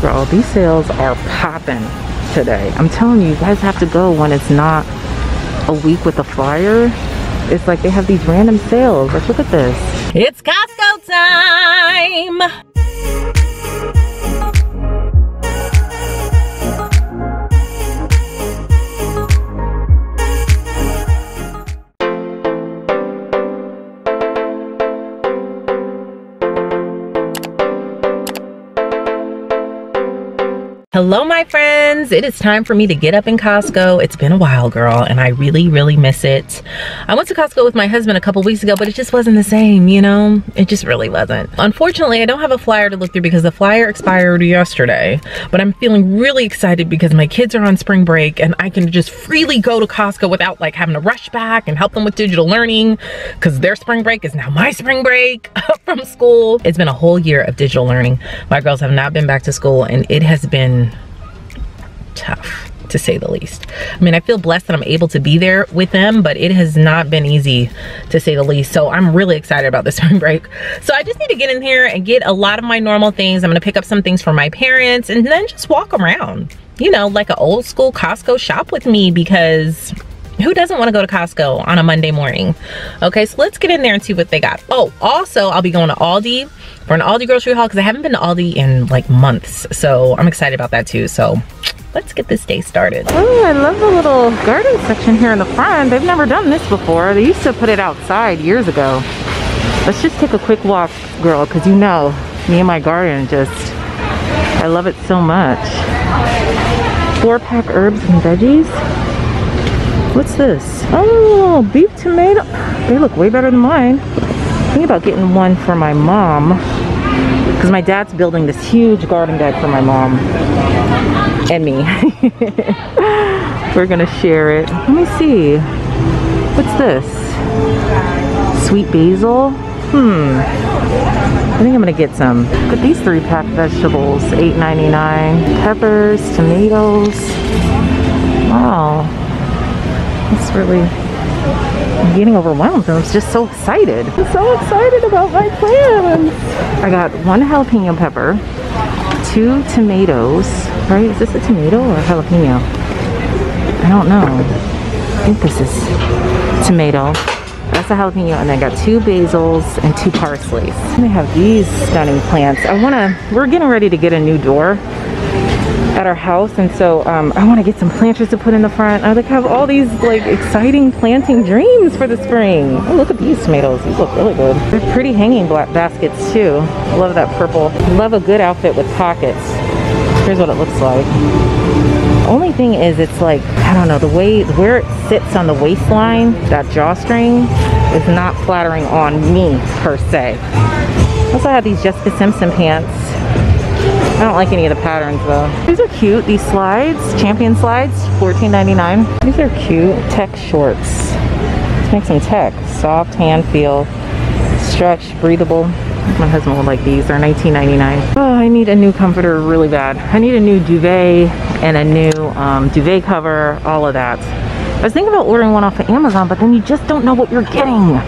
girl, these sales are popping today. I'm telling you, you guys have to go when it's not a week with a flyer. It's like they have these random sales. Like, look at this. It's Costco time! Hello, my friends. It is time for me to get up in Costco. It's been a while, girl, and I really, really miss it. I went to Costco with my husband a couple weeks ago, but it just wasn't the same, you know? It just really wasn't. Unfortunately, I don't have a flyer to look through because the flyer expired yesterday, but I'm feeling really excited because my kids are on spring break and I can just freely go to Costco without like having to rush back and help them with digital learning because their spring break is now my spring break from school. It's been a whole year of digital learning. My girls have not been back to school and it has been tough to say the least. I mean, I feel blessed that I'm able to be there with them, but it has not been easy to say the least. So I'm really excited about this spring break. So I just need to get in here and get a lot of my normal things. I'm gonna pick up some things for my parents and then just walk around, you know, like an old school Costco shop with me because who doesn't want to go to Costco on a Monday morning? Okay, so let's get in there and see what they got. Oh, also, I'll be going to Aldi for an Aldi grocery haul because I haven't been to Aldi in like months. So I'm excited about that too. So let's get this day started. Oh, I love the little garden section here in the front. They've never done this before. They used to put it outside years ago. Let's just take a quick walk, girl, because you know, me and my garden just, I love it so much. Four pack herbs and veggies. What's this? Oh, beef tomato. They look way better than mine. Think about getting one for my mom because my dad's building this huge garden bed for my mom and me. We're gonna share it. Let me see. What's this? Sweet basil? Hmm. I think I'm gonna get some. Look at these three pack vegetables, $8.99. Peppers, tomatoes. Wow. That's really I'm getting overwhelmed and I'm just so excited. I'm so excited about my plans. I got one jalapeno pepper, two tomatoes, right? Is this a tomato or a jalapeno? I don't know. I think this is tomato. That's a jalapeno and I got two basils and two parsleys. And they have these stunning plants. I wanna, we're getting ready to get a new door at our house and so um, I want to get some planters to put in the front. I like have all these like exciting planting dreams for the spring. Oh, look at these tomatoes. These look really good. They're pretty hanging baskets too. I Love that purple. Love a good outfit with pockets. Here's what it looks like. Only thing is it's like, I don't know, the way, where it sits on the waistline, that drawstring, is not flattering on me per se. Also I have these Jessica Simpson pants I don't like any of the patterns though. These are cute, these slides, champion slides, $14.99. These are cute, tech shorts. Let's make some tech. Soft hand feel, stretch, breathable. My husband would like these, they're $19.99. I need a new comforter really bad. I need a new duvet and a new um, duvet cover, all of that. I was thinking about ordering one off of Amazon, but then you just don't know what you're getting.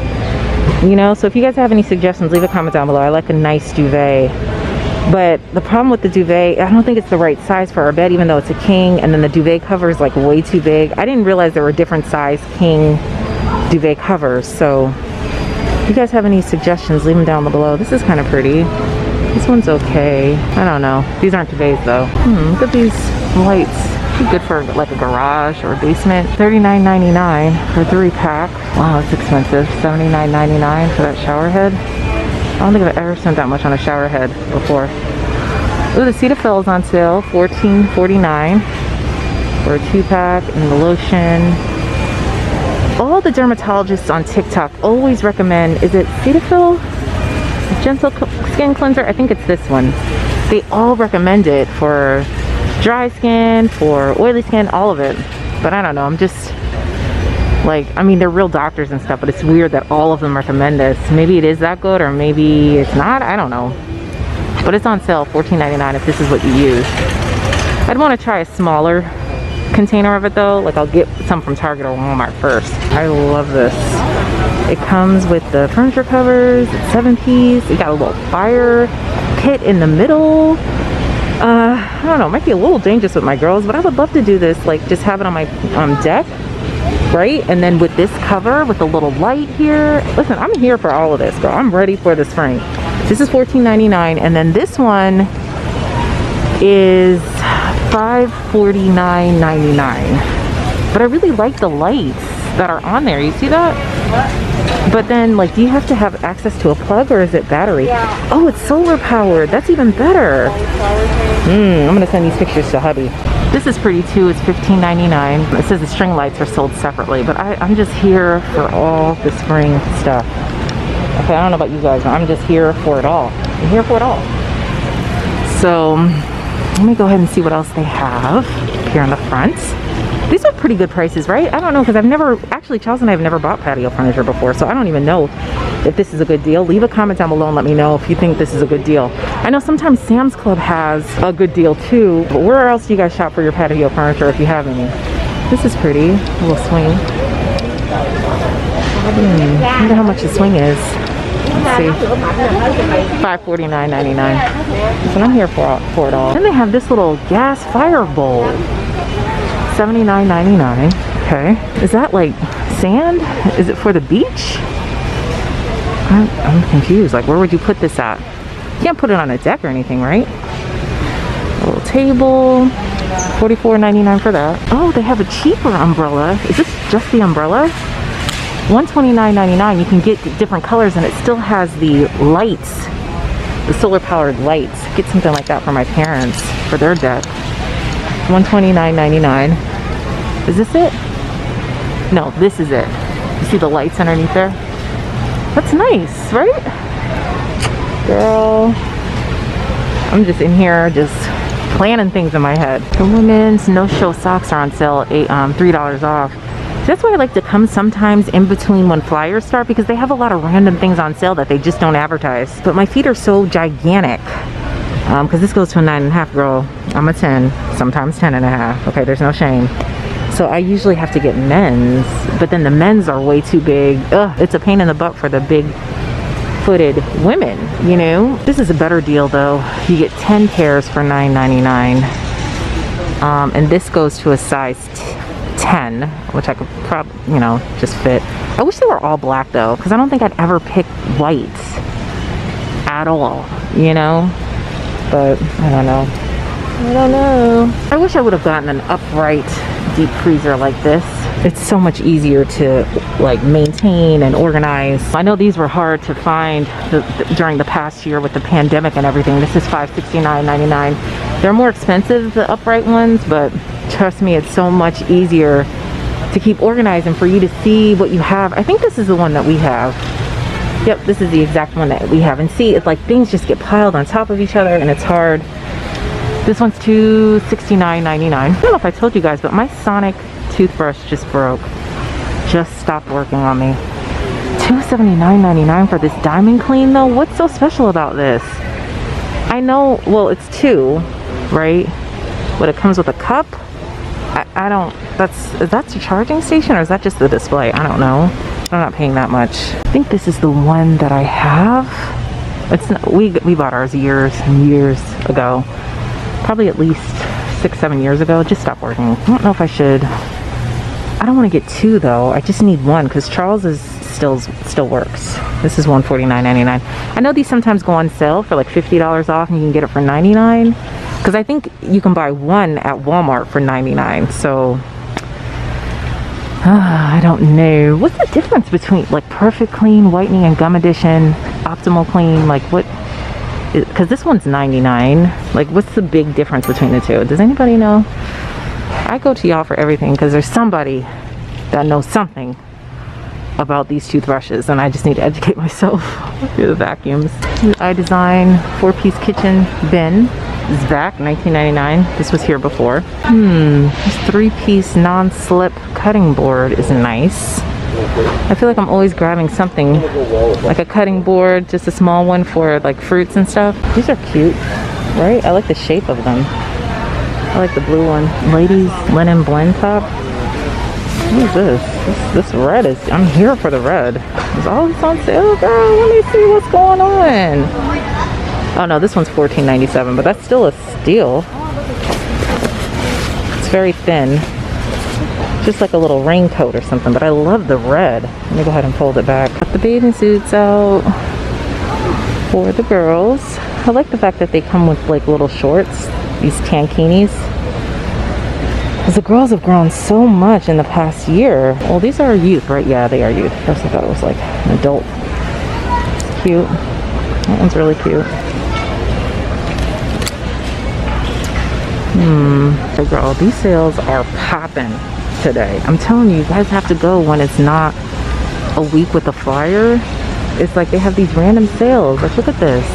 You know, so if you guys have any suggestions, leave a comment down below. I like a nice duvet but the problem with the duvet i don't think it's the right size for our bed even though it's a king and then the duvet cover is like way too big i didn't realize there were different size king duvet covers so if you guys have any suggestions leave them down below this is kind of pretty this one's okay. I don't know. These aren't today's though. Hmm, look at these lights good for like a garage or a basement. 39.99 for three pack wow it's expensive. 79.99 for that shower head. I don't think I've ever spent that much on a shower head before. Ooh, the Cetaphil is on sale, $14.49 for a two-pack and the lotion. All the dermatologists on TikTok always recommend, is it Cetaphil? Gentle Skin Cleanser? I think it's this one. They all recommend it for dry skin, for oily skin, all of it. But I don't know, I'm just like i mean they're real doctors and stuff but it's weird that all of them recommend this maybe it is that good or maybe it's not i don't know but it's on sale $14.99 if this is what you use i'd want to try a smaller container of it though like i'll get some from target or walmart first i love this it comes with the furniture covers it's seven piece it got a little fire pit in the middle uh don't know, it might be a little dangerous with my girls, but I would love to do this, like just have it on my um, deck, right? And then with this cover, with a little light here. Listen, I'm here for all of this, girl. I'm ready for the spring. This is $14.99, and then this one is $549.99. But I really like the lights that are on there. You see that? But then, like, do you have to have access to a plug or is it battery? Yeah. Oh, it's solar powered. That's even better. Hmm, I'm gonna send these pictures to hubby. This is pretty too. It's $15.99. It says the string lights are sold separately, but I, I'm just here for all the spring stuff. Okay, I don't know about you guys, but I'm just here for it all. I'm here for it all. So, let me go ahead and see what else they have here on the front. These are pretty good prices, right? I don't know, because I've never, actually, Charles and I have never bought patio furniture before, so I don't even know if this is a good deal. Leave a comment down below and let me know if you think this is a good deal. I know sometimes Sam's Club has a good deal too, but where else do you guys shop for your patio furniture if you have any? This is pretty, a little swing. Hmm, wonder how much the swing is. Let's see. $549.99. So I'm here for, for it all. Then they have this little gas fire bowl. $79.99. Okay. Is that like sand? Is it for the beach? I'm, I'm confused. Like, where would you put this at? You can't put it on a deck or anything, right? A little table. $44.99 for that. Oh, they have a cheaper umbrella. Is this just the umbrella? $129.99. You can get different colors and it still has the lights, the solar powered lights. Get something like that for my parents for their deck. $129.99. Is this it? No, this is it. You see the lights underneath there? That's nice, right? Girl, I'm just in here just planning things in my head. The women's no-show socks are on sale, eight, um, $3 off. That's why I like to come sometimes in between when flyers start because they have a lot of random things on sale that they just don't advertise. But my feet are so gigantic because um, this goes to a nine and a half girl. I'm a 10, sometimes 10 and a half. Okay, there's no shame. So I usually have to get men's, but then the men's are way too big. Ugh, it's a pain in the butt for the big footed women, you know? This is a better deal though. You get 10 pairs for $9.99. Um, and this goes to a size 10, which I could probably, you know, just fit. I wish they were all black though, because I don't think I'd ever pick whites at all, you know? But I don't know. I don't know. I wish I would have gotten an upright deep freezer like this. It's so much easier to like maintain and organize. I know these were hard to find the, the, during the past year with the pandemic and everything. This is $569.99. They're more expensive, the upright ones, but trust me, it's so much easier to keep organized and for you to see what you have. I think this is the one that we have. Yep, this is the exact one that we have. And see, it's like things just get piled on top of each other and it's hard. This one's $269.99. I don't know if I told you guys, but my Sonic toothbrush just broke. Just stopped working on me. $279.99 for this diamond clean though? What's so special about this? I know, well, it's two, right? But it comes with a cup. I, I don't, that's, is that the charging station or is that just the display? I don't know. I'm not paying that much. I think this is the one that I have. It's not, we, we bought ours years and years ago. Probably at least six, seven years ago. Just stopped working. I don't know if I should. I don't want to get two though. I just need one because Charles is still still works. This is $149.99. I know these sometimes go on sale for like $50 off and you can get it for 99 because I think you can buy one at Walmart for 99 so uh, I don't know. What's the difference between like perfect clean, whitening, and gum edition, optimal clean? Like what? Because this one's 99. Like what's the big difference between the two? Does anybody know? I go to y'all for everything because there's somebody that knows something about these toothbrushes and I just need to educate myself through the vacuums. I design four-piece kitchen bin. This is back, 1999. This was here before. Hmm, this three-piece non-slip cutting board is nice. I feel like I'm always grabbing something like a cutting board, just a small one for like fruits and stuff. These are cute, right? I like the shape of them. I like the blue one. Ladies linen blend top. What is this? this? This red is, I'm here for the red. Is all this on sale, girl? Let me see what's going on. Oh no, this one's $14.97, but that's still a steal. It's very thin. Just like a little raincoat or something, but I love the red. Let me go ahead and fold it back. Got the bathing suits out for the girls. I like the fact that they come with like little shorts, these tankinis. Because the girls have grown so much in the past year. Well, these are youth, right? Yeah, they are youth. First I thought it was like an adult. Cute. That one's really cute. Hmm. So girl, these sales are popping today. I'm telling you, you guys have to go when it's not a week with a flyer. It's like they have these random sales. Like look at this.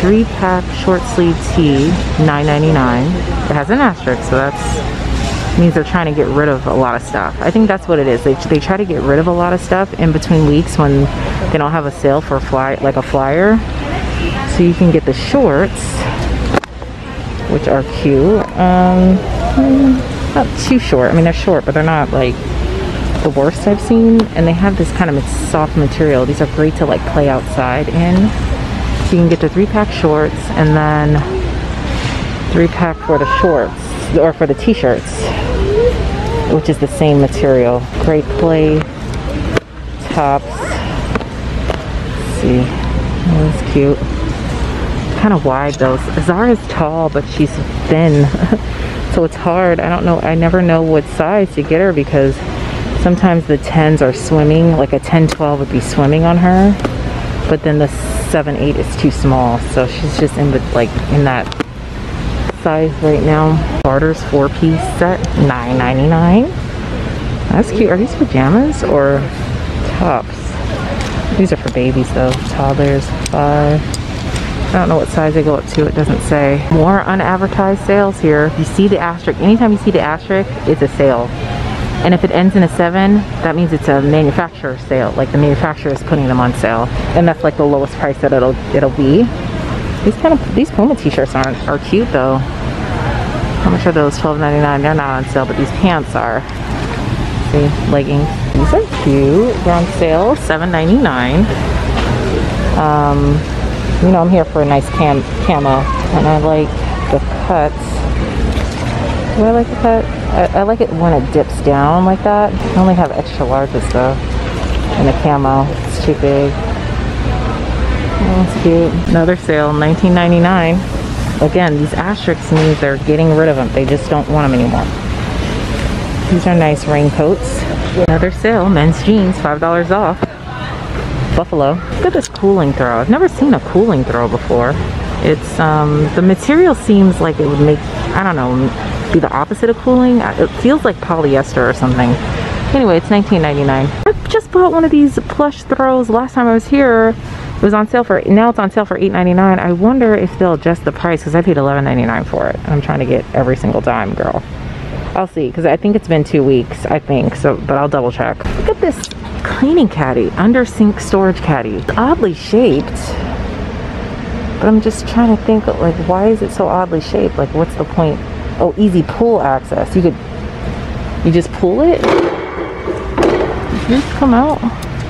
Three pack short sleeve tee, $9.99. It has an asterisk, so that's means they're trying to get rid of a lot of stuff. I think that's what it is. They, they try to get rid of a lot of stuff in between weeks when they don't have a sale for a fly like a flyer. So you can get the shorts which are cute. Um, hmm, not too short. I mean, they're short, but they're not like the worst I've seen. And they have this kind of soft material. These are great to like play outside in. So you can get the three pack shorts and then three pack for the shorts or for the t-shirts, which is the same material. Great play tops. Let's see, that's cute kind of wide though. Zara is tall, but she's thin. so it's hard. I don't know. I never know what size to get her because sometimes the 10s are swimming. Like a 10, 12 would be swimming on her. But then the 7, 8 is too small. So she's just in the, like in that size right now. Carter's four-piece set, $9.99. That's cute. Are these pajamas or tops? These are for babies though. Toddlers, five. I don't know what size they go up to, it doesn't say. More unadvertised sales here. You see the asterisk, anytime you see the asterisk, it's a sale. And if it ends in a seven, that means it's a manufacturer sale. Like the manufacturer is putting them on sale. And that's like the lowest price that it'll it'll be. These kind of these Puma t-shirts aren't are cute though. How much are those? $12.99. They're not on sale, but these pants are. See, leggings. These are cute. They're on sale, $7.99. Um, you know I'm here for a nice cam camo and I like the cuts. Do I like the cut? I, I, like it when it dips down like that. I only have extra larges though and the camo it's too big. Oh, that's cute. Another sale 19.99 again these asterisks means they're getting rid of them they just don't want them anymore. These are nice raincoats. Another sale men's jeans five dollars off buffalo. Look at this cooling throw. I've never seen a cooling throw before. It's, um, the material seems like it would make, I don't know, be the opposite of cooling. It feels like polyester or something. Anyway, it's $19.99. I just bought one of these plush throws last time I was here. It was on sale for, now it's on sale for $8.99. I wonder if they'll adjust the price because I paid $11.99 for it. I'm trying to get every single dime, girl. I'll see because I think it's been two weeks, I think. So, but I'll double check. Look at this cleaning caddy, under sink storage caddy. It's oddly shaped. But I'm just trying to think like why is it so oddly shaped? Like what's the point? Oh, easy pull access. You could you just pull it? Does this come out?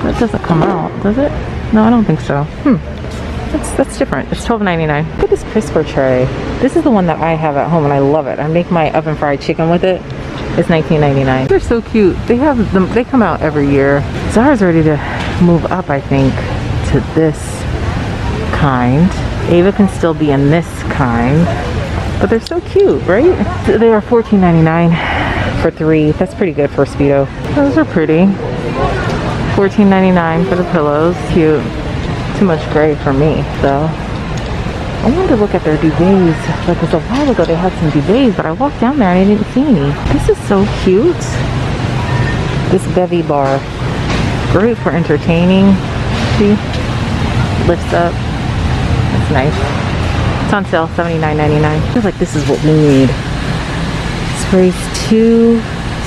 That doesn't come out, does it? No, I don't think so. Hmm. That's that's different. It's $12.99. Look at this crisper tray. This is the one that I have at home and I love it. I make my oven fried chicken with it. It's $19.99. They're so cute. They have them, they come out every year. Zara's ready to move up, I think, to this kind. Ava can still be in this kind. But they're so cute, right? They are $14.99 for three. That's pretty good for a Speedo. Those are pretty. $14.99 for the pillows. Cute. Too much gray for me, though. I wanted to look at their duvets. Like, it was a while ago they had some duvets, but I walked down there and I didn't see any. This is so cute. This bevy bar. Great for entertaining. See? Lifts up. That's nice. It's on sale, $79.99. I feel like this is what we need. Sprays two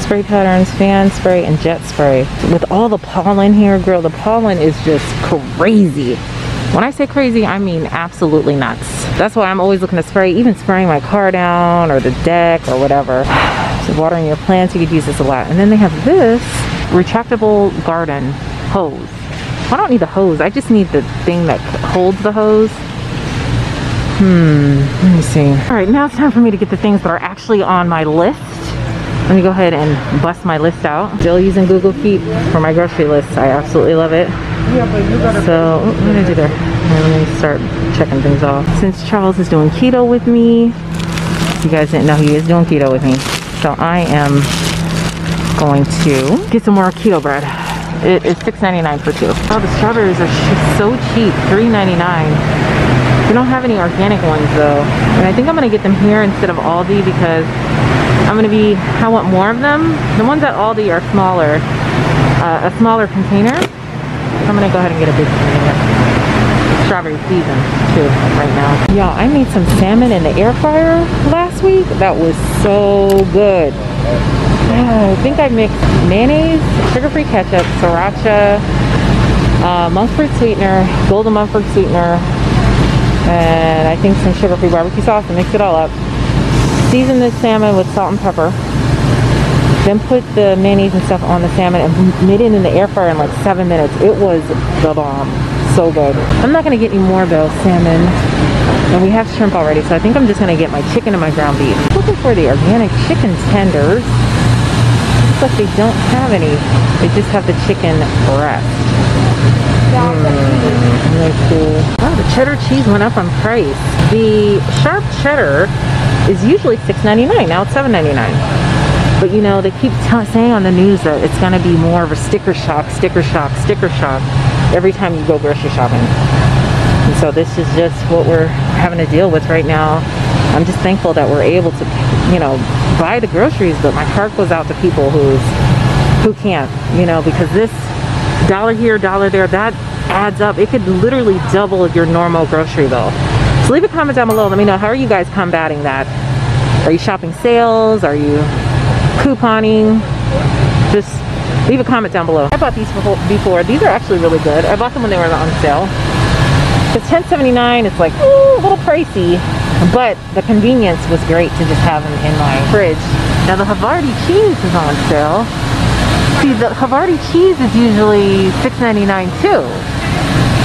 spray patterns, fan spray, and jet spray. With all the pollen here, girl, the pollen is just crazy. When I say crazy, I mean absolutely nuts. That's why I'm always looking to spray, even spraying my car down or the deck or whatever. So watering your plants, you could use this a lot. And then they have this retractable garden hose. I don't need the hose, I just need the thing that holds the hose. Hmm, let me see. All right, now it's time for me to get the things that are actually on my list. Let me go ahead and bust my list out. Still using Google Keep for my grocery list. I absolutely love it. So, what did I do there? Let me start checking things off. Since Charles is doing keto with me, you guys didn't know he is doing keto with me. So I am going to get some more keto bread. It is $6.99 for two. Oh, the strawberries are so cheap, $3.99. They don't have any organic ones though. And I think I'm gonna get them here instead of Aldi because I'm gonna be, I want more of them. The ones at Aldi are smaller, uh, a smaller container. I'm gonna go ahead and get a big container. Strawberry season too, right now. Y'all, I made some salmon in the air fryer last week. That was so good. I think I mixed mayonnaise, sugar-free ketchup, sriracha, uh, fruit sweetener, golden fruit sweetener, and I think some sugar-free barbecue sauce and mix it all up. Season the salmon with salt and pepper. Then put the mayonnaise and stuff on the salmon and made it in the air fryer in like seven minutes. It was the bomb. So good. I'm not gonna get any more though, salmon. And we have shrimp already, so I think I'm just gonna get my chicken and my ground beef. Looking for the organic chicken tenders. Looks like they don't have any. They just have the chicken breast. Mm, cool. Oh, the cheddar cheese went up on price. The sharp cheddar is usually $6.99. Now it's $7.99. But you know, they keep saying on the news that it's gonna be more of a sticker shock, sticker shock, sticker shock every time you go grocery shopping. And so this is just what we're having to deal with right now. I'm just thankful that we're able to, you know, buy the groceries, but my heart goes out to people who's who can't, you know, because this dollar here, dollar there, that adds up. It could literally double your normal grocery bill. So leave a comment down below. Let me know how are you guys combating that? Are you shopping sales? Are you couponing? Just leave a comment down below. I bought these before. These are actually really good. I bought them when they were on sale. It's $10.79. It's like ooh, a little pricey, but the convenience was great to just have them in my fridge. Now the Havarti cheese is on sale. See, the Havarti cheese is usually $6.99 too.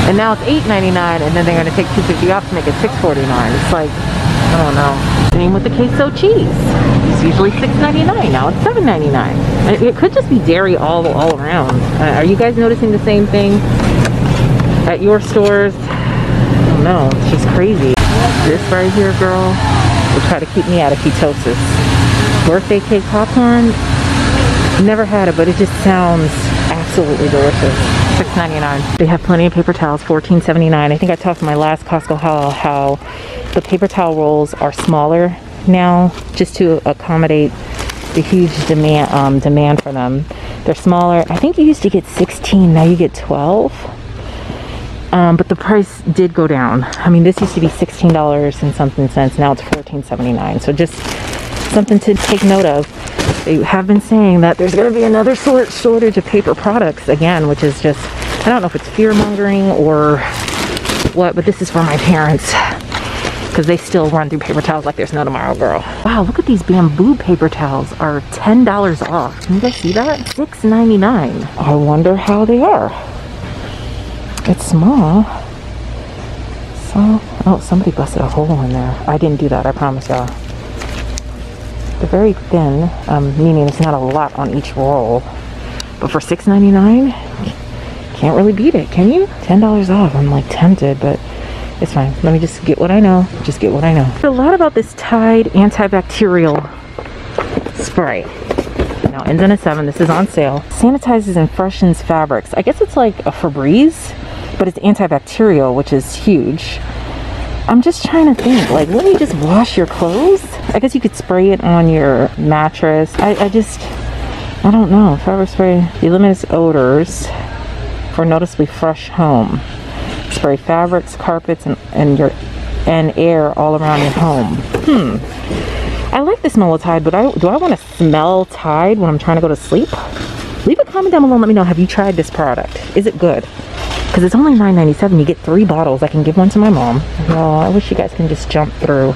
And now it's $8.99 and then they're gonna take $2.50 off to make it $6.49. It's like, I don't know. Same with the queso cheese. It's usually $6.99, now it's $7.99. It, it could just be dairy all, all around. Uh, are you guys noticing the same thing at your stores? I don't know, it's just crazy. This right here, girl, will try to keep me out of ketosis. Birthday cake popcorn, never had it, but it just sounds absolutely delicious. $6.99. They have plenty of paper towels, $14.79. I think I talked in my last Costco haul how the paper towel rolls are smaller now just to accommodate the huge demand um, demand for them. They're smaller. I think you used to get 16, now you get 12. Um, but the price did go down. I mean, this used to be $16 and something cents. Now it's $14.79. So just something to take note of. They have been saying that there's going to be another sort shortage of paper products again, which is just, I don't know if it's fear mongering or what, but this is for my parents because they still run through paper towels like there's no tomorrow, girl. Wow, look at these bamboo paper towels are $10 off. Can you guys see that? $6.99. I wonder how they are. It's small. So, oh, somebody busted a hole in there. I didn't do that, I promise y'all. They're very thin, um, meaning it's not a lot on each roll. But for $6.99, can't really beat it, can you? $10 off, I'm like tempted, but it's fine. Let me just get what I know. Just get what I know. A lot about this Tide antibacterial spray. Now ends in a seven. This is on sale. Sanitizes and freshens fabrics. I guess it's like a Febreze, but it's antibacterial, which is huge. I'm just trying to think, like, wouldn't you just wash your clothes? I guess you could spray it on your mattress. I, I just, I don't know. Fabric spray eliminates odors for noticeably fresh home. Spray fabrics, carpets, and, and your and air all around your home. Hmm. I like the smell of Tide, but I, do I want to smell Tide when I'm trying to go to sleep? Leave a comment down below and let me know, have you tried this product? Is it good? Because it's only $9.97. You get three bottles. I can give one to my mom. Well, I wish you guys can just jump through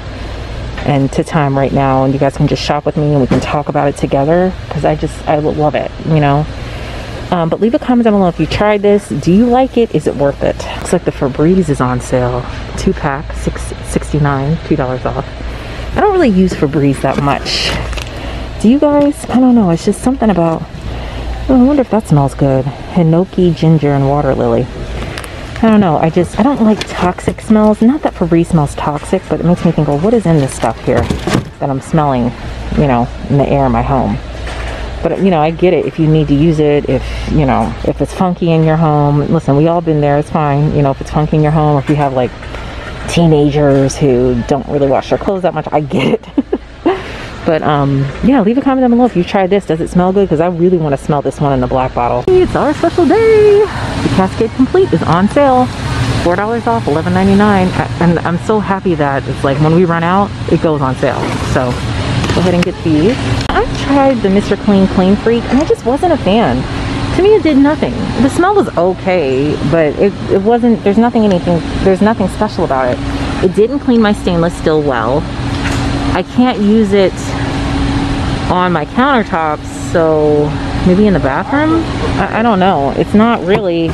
and to time right now and you guys can just shop with me and we can talk about it together because I just, I love it, you know? Um, but leave a comment down below if you tried this. Do you like it? Is it worth it? Looks like the Febreze is on sale two pack, six sixty nine, two dollars off. I don't really use Febreze that much. Do you guys? I don't know. It's just something about. Oh, I wonder if that smells good. Hinoki, ginger, and water lily. I don't know. I just I don't like toxic smells. Not that Febreze smells toxic, but it makes me think, well, what is in this stuff here that I'm smelling? You know, in the air in my home. But you know, I get it. If you need to use it, if you know, if it's funky in your home, listen, we all been there. It's fine. You know, if it's funky in your home, if you have like teenagers who don't really wash their clothes that much, I get it. but um, yeah, leave a comment down below if you tried this. Does it smell good? Because I really want to smell this one in the black bottle. It's our special day. The Cascade Complete is on sale. Four dollars off, eleven ninety nine, and I'm so happy that it's like when we run out, it goes on sale. So go ahead and get these. I tried the Mr. Clean Clean Freak, and I just wasn't a fan to me it did nothing the smell was okay but it, it wasn't there's nothing anything there's nothing special about it it didn't clean my stainless steel well I can't use it on my countertops so maybe in the bathroom I, I don't know it's not really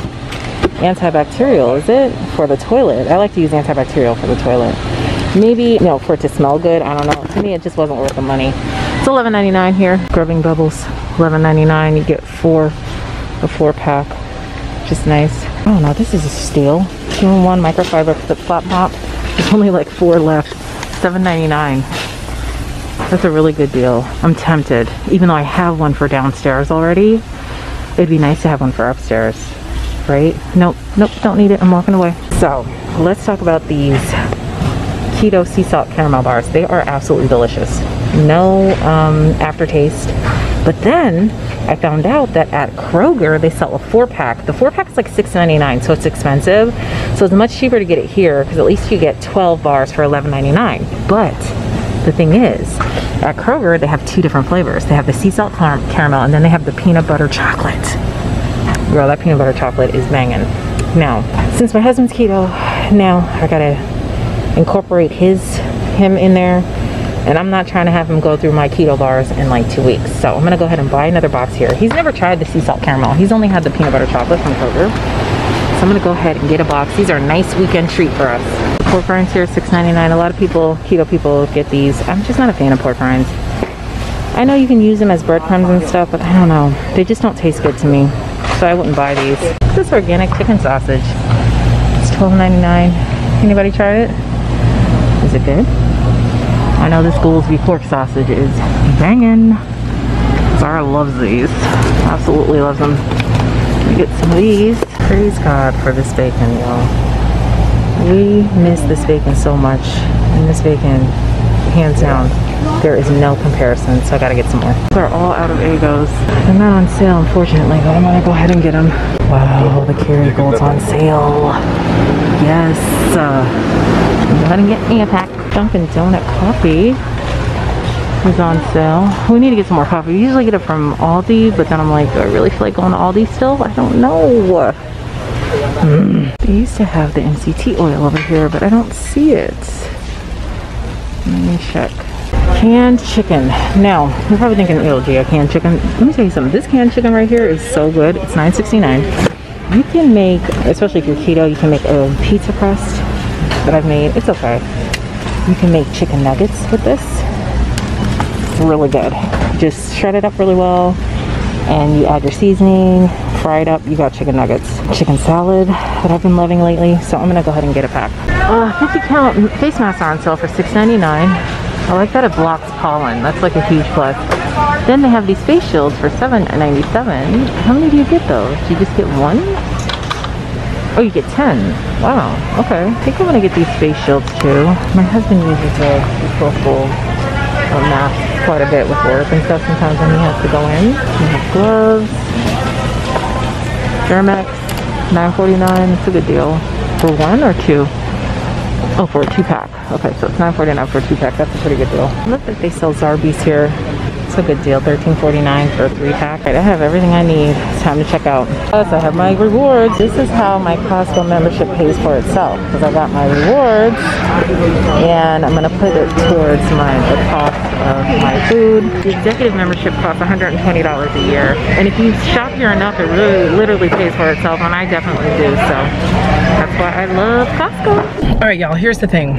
antibacterial is it for the toilet I like to use antibacterial for the toilet maybe you know for it to smell good I don't know to me it just wasn't worth the money it's $11.99 here scrubbing bubbles $11.99 you get four a four pack. Just nice. Oh no, this is a steal. Two in one microfiber flip flop mop. There's only like four left. $7.99. That's a really good deal. I'm tempted. Even though I have one for downstairs already, it'd be nice to have one for upstairs. Right? Nope, nope, don't need it. I'm walking away. So, let's talk about these keto sea salt caramel bars. They are absolutely delicious. No um, aftertaste. But then I found out that at Kroger they sell a four pack. The four pack is like $6.99, so it's expensive. So it's much cheaper to get it here because at least you get 12 bars for $11.99. But the thing is, at Kroger they have two different flavors. They have the sea salt car caramel and then they have the peanut butter chocolate. Girl, that peanut butter chocolate is banging. Now, since my husband's keto, now I gotta incorporate his him in there and I'm not trying to have him go through my keto bars in like two weeks. So I'm gonna go ahead and buy another box here. He's never tried the sea salt caramel. He's only had the peanut butter chocolate from Kroger. So I'm gonna go ahead and get a box. These are a nice weekend treat for us. Pork rinds here, $6.99. A lot of people, keto people get these. I'm just not a fan of pork rinds. I know you can use them as breadcrumbs and stuff, but I don't know. They just don't taste good to me. So I wouldn't buy these. This is organic chicken sausage. It's $12.99. Anybody tried it? Is it good? I know this Goolsby pork sausage is banging. Zara loves these. Absolutely loves them. Let me get some of these. Praise God for this bacon, y'all. We miss this bacon so much. And this bacon, hands down, there is no comparison. So I gotta get some more. They're all out of Eggos. They're not on sale, unfortunately, but I'm gonna go ahead and get them. Wow, the Kerrygold's on sale. Yes. Uh, go ahead and get me a pack. Dunkin' Donut coffee is on sale. We need to get some more coffee. We usually get it from Aldi, but then I'm like, do I really feel like going to Aldi still? I don't know. Mm. They used to have the MCT oil over here, but I don't see it. Let me check. Canned chicken. Now, you're probably thinking, oh, gee, a canned chicken. Let me tell you something. This canned chicken right here is so good. It's $9.69. You can make, especially if you're keto, you can make a pizza crust that I've made. It's okay. You can make chicken nuggets with this. It's really good. Just shred it up really well and you add your seasoning, fry it up, you got chicken nuggets. Chicken salad that I've been loving lately, so I'm gonna go ahead and get a pack. Uh, 50 count face masks on sale for $6.99. I like that it blocks pollen. That's like a huge plus. Then they have these face shields for $7.97. How many do you get though? Do you just get one? Oh, you get 10. Wow, okay. I think I'm gonna get these face shields too. My husband uses a disposable uh, mask quite a bit with work and stuff sometimes when he has to go in. We have gloves. Germ-X, 9.49. It's a good deal. For one or two? Oh, for a two pack. Okay, so it's 9.49 for a two pack. That's a pretty good deal. I Look like they sell Zarbee's here. A good deal, $13.49 for a three pack. Right, I have everything I need. It's time to check out. Plus, I have my rewards. This is how my Costco membership pays for itself because I got my rewards and I'm gonna put it towards my the cost of my food. The executive membership costs $120 a year, and if you shop here enough, it really literally pays for itself, and I definitely do. So That's why I love Costco. All right, y'all, here's the thing.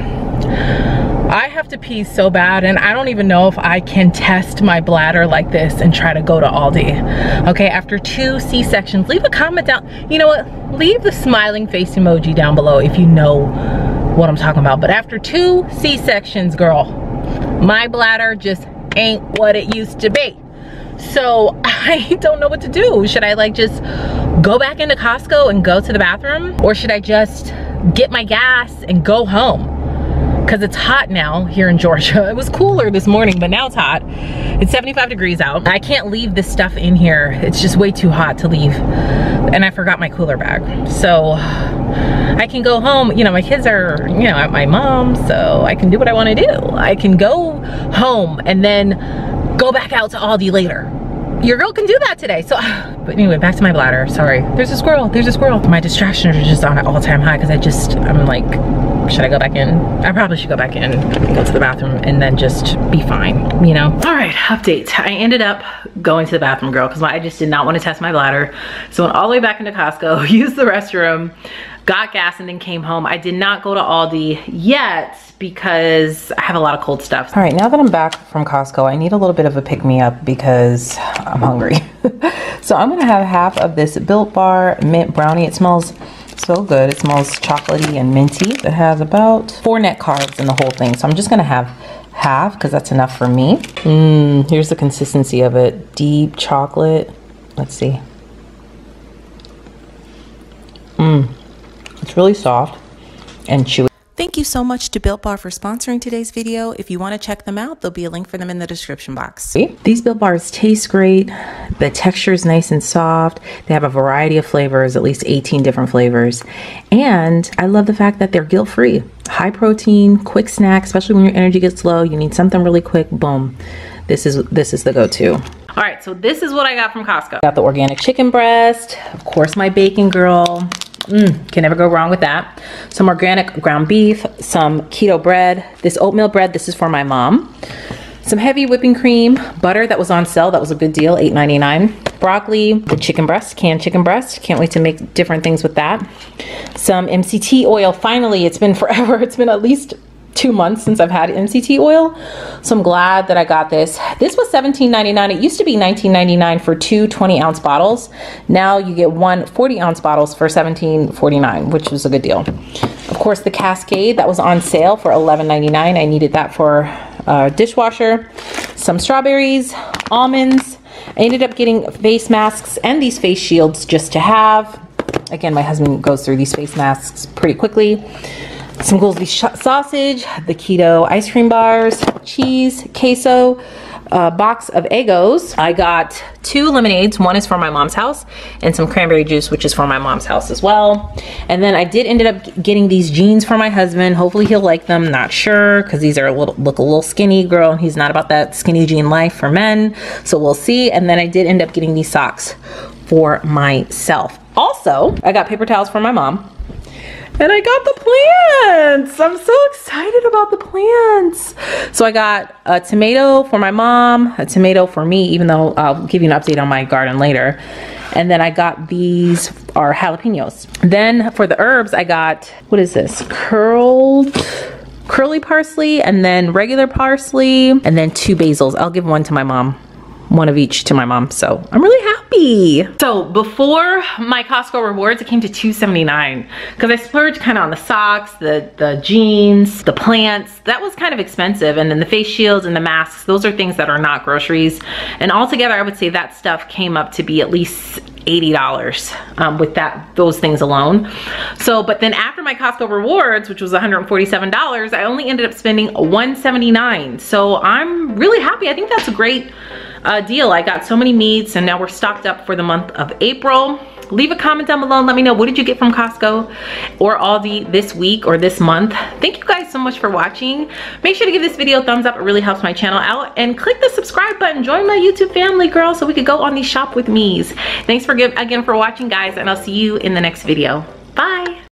I have to pee so bad and I don't even know if I can test my bladder like this and try to go to Aldi. Okay, after two C-sections, leave a comment down. You know what? Leave the smiling face emoji down below if you know what I'm talking about. But after two C-sections, girl, my bladder just ain't what it used to be. So I don't know what to do. Should I like just go back into Costco and go to the bathroom? Or should I just get my gas and go home? Because it's hot now here in Georgia. It was cooler this morning, but now it's hot. It's 75 degrees out. I can't leave this stuff in here. It's just way too hot to leave. And I forgot my cooler bag. So I can go home. You know, my kids are, you know, at my mom's, so I can do what I want to do. I can go home and then go back out to Aldi later. Your girl can do that today. So, but anyway, back to my bladder. Sorry. There's a squirrel. There's a squirrel. My distractions are just on an all-time high because I just, I'm like, should I go back in? I probably should go back in and go to the bathroom and then just be fine, you know? All right, update. I ended up going to the bathroom, girl, because I just did not want to test my bladder. So went all the way back into Costco, used the restroom, got gas and then came home. I did not go to Aldi yet because I have a lot of cold stuff. All right, now that I'm back from Costco, I need a little bit of a pick-me-up because I'm hungry. so I'm gonna have half of this Built Bar Mint Brownie. It smells so good. It smells chocolatey and minty. It has about four net carbs in the whole thing. So I'm just gonna have half because that's enough for me. Mmm, here's the consistency of it. Deep chocolate. Let's see. Mmm, it's really soft and chewy. Thank you so much to Built Bar for sponsoring today's video. If you want to check them out, there'll be a link for them in the description box. These Built Bars taste great. The texture is nice and soft. They have a variety of flavors, at least 18 different flavors. And I love the fact that they're guilt-free. High protein, quick snack, especially when your energy gets low, you need something really quick, boom. This is this is the go-to. All right, so this is what I got from Costco. Got the organic chicken breast, of course my bacon girl, Mm, can never go wrong with that. Some organic ground beef, some keto bread. This oatmeal bread, this is for my mom. Some heavy whipping cream, butter that was on sale, that was a good deal, $8.99. Broccoli, the chicken breast, canned chicken breast. Can't wait to make different things with that. Some MCT oil, finally, it's been forever. It's been at least two months since I've had MCT oil. So I'm glad that I got this. This was $17.99. It used to be $19.99 for two 20 ounce bottles. Now you get one 40 ounce bottles for $17.49, which was a good deal. Of course, the Cascade that was on sale for $11.99. I needed that for a dishwasher. Some strawberries, almonds. I ended up getting face masks and these face shields just to have. Again, my husband goes through these face masks pretty quickly some Goolsby sausage, the keto ice cream bars, cheese, queso, a box of Eggos. I got two lemonades. One is for my mom's house and some cranberry juice, which is for my mom's house as well. And then I did ended up getting these jeans for my husband. Hopefully he'll like them. Not sure because these are a little look a little skinny girl. And he's not about that skinny jean life for men. So we'll see. And then I did end up getting these socks for myself. Also, I got paper towels for my mom and I got the plants. I'm so excited about the plants. So I got a tomato for my mom, a tomato for me, even though I'll give you an update on my garden later. And then I got these are jalapenos. Then for the herbs, I got, what is this? Curled curly parsley and then regular parsley and then two basils. I'll give one to my mom one of each to my mom. So I'm really happy. So before my Costco rewards, it came to $2.79 because I splurged kind of on the socks, the, the jeans, the plants. That was kind of expensive. And then the face shields and the masks, those are things that are not groceries. And altogether, I would say that stuff came up to be at least $80 um, with that those things alone. So, but then after my Costco rewards, which was $147, I only ended up spending 179. So I'm really happy. I think that's a great uh, deal. I got so many meats and now we're stocked up for the month of April. Leave a comment down below and let me know what did you get from Costco or Aldi this week or this month. Thank you guys so much for watching. Make sure to give this video a thumbs up. It really helps my channel out. And click the subscribe button. Join my YouTube family, girl, so we could go on these shop with me's. Thanks for again for watching, guys, and I'll see you in the next video. Bye.